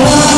Oh,